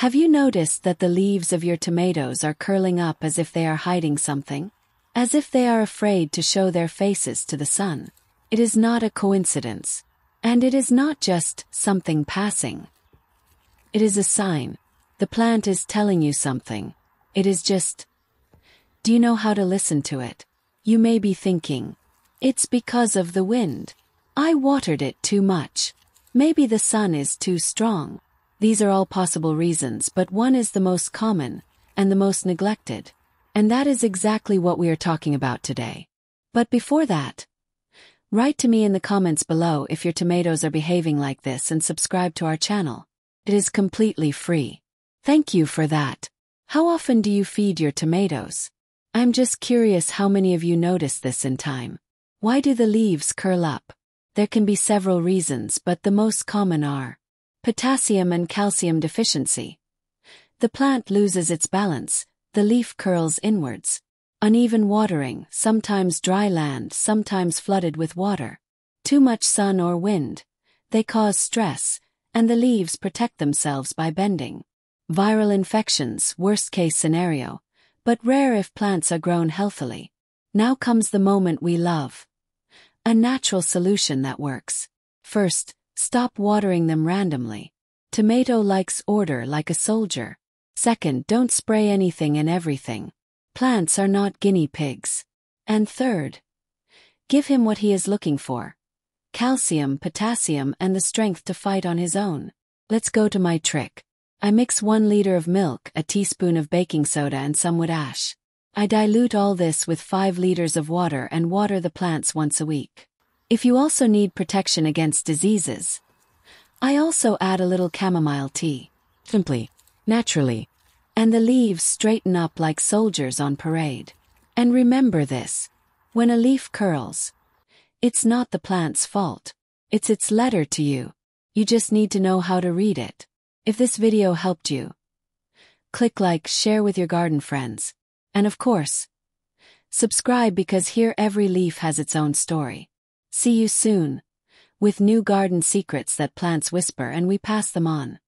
Have you noticed that the leaves of your tomatoes are curling up as if they are hiding something? As if they are afraid to show their faces to the sun. It is not a coincidence. And it is not just something passing. It is a sign. The plant is telling you something. It is just. Do you know how to listen to it? You may be thinking. It's because of the wind. I watered it too much. Maybe the sun is too strong. These are all possible reasons, but one is the most common and the most neglected. And that is exactly what we are talking about today. But before that, write to me in the comments below if your tomatoes are behaving like this and subscribe to our channel. It is completely free. Thank you for that. How often do you feed your tomatoes? I'm just curious how many of you notice this in time. Why do the leaves curl up? There can be several reasons, but the most common are potassium and calcium deficiency. The plant loses its balance, the leaf curls inwards. Uneven watering, sometimes dry land, sometimes flooded with water. Too much sun or wind. They cause stress, and the leaves protect themselves by bending. Viral infections, worst case scenario, but rare if plants are grown healthily. Now comes the moment we love. A natural solution that works. First, stop watering them randomly. Tomato likes order like a soldier. Second, don't spray anything and everything. Plants are not guinea pigs. And third, give him what he is looking for. Calcium, potassium, and the strength to fight on his own. Let's go to my trick. I mix one liter of milk, a teaspoon of baking soda and some wood ash. I dilute all this with 5 liters of water and water the plants once a week. If you also need protection against diseases, I also add a little chamomile tea. Simply, naturally. And the leaves straighten up like soldiers on parade. And remember this. When a leaf curls, it's not the plant's fault. It's its letter to you. You just need to know how to read it. If this video helped you, click like, share with your garden friends. And of course, subscribe because here every leaf has its own story. See you soon, with new garden secrets that plants whisper and we pass them on.